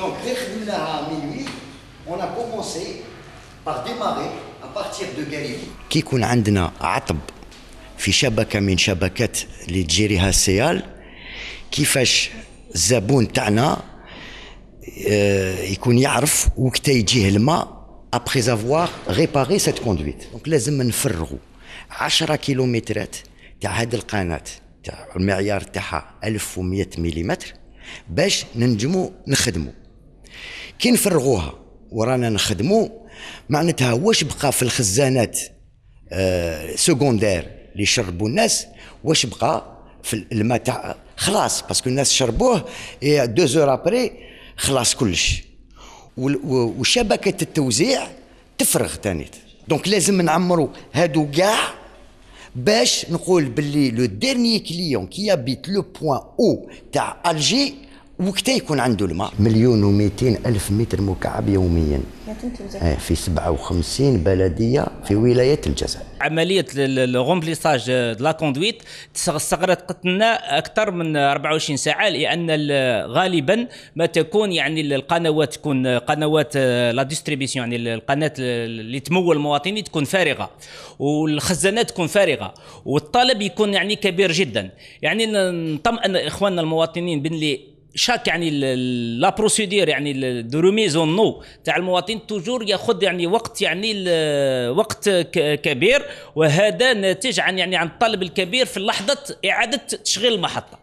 Donc, on a commencé par démarrer à partir de Galilee. كي يكون عندنا عطب في شبكة من شبكات اللي تجيريها السيال كيفاش الزبون تاعنا آه، يكون يعرف وقتا يجيه الماء après avoir réparé cette conduite donc لازم نفرغوا 10 كيلومترات تاع هذه القناة تاع المعيار تاعها 1100 ملم باش ننجموا نخدموا كي نفرغوها ورانا نخدموا معناتها واش بقى في الخزانات آه secondaires اللي يشربوا الناس واش بقى في الماء تاع خلاص parce que الناس شربوه deux heures après خلاص كلش. وشبكة التوزيع تفرغ تانيت donc لازم نعمروا هادو كاع باش نقول باللي le dernier client qui habite le point haut تاع الجي وقتها يكون عنده الماء. مليون و200 ألف متر مكعب يوميا. آه، في 57 بلدية في ولاية الجزائر. عملية ال remplissage la conduite استغرقت لنا أكثر من 24 ساعة لأن غالبا ما تكون يعني القنوات تكون قنوات la distribution يعني القناة اللي تمول المواطنين تكون فارغة والخزانات تكون فارغة والطلب يكون يعني كبير جدا. يعني نطمئن إخواننا المواطنين باللي chaque يعني la procédure يعني de remise en eau تاع المواطن toujours ياخذ يعني وقت يعني وقت كبير وهذا ناتج عن يعني عن الطلب الكبير في لحظة إعادة تشغيل المحطة.